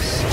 this?